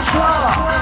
错了。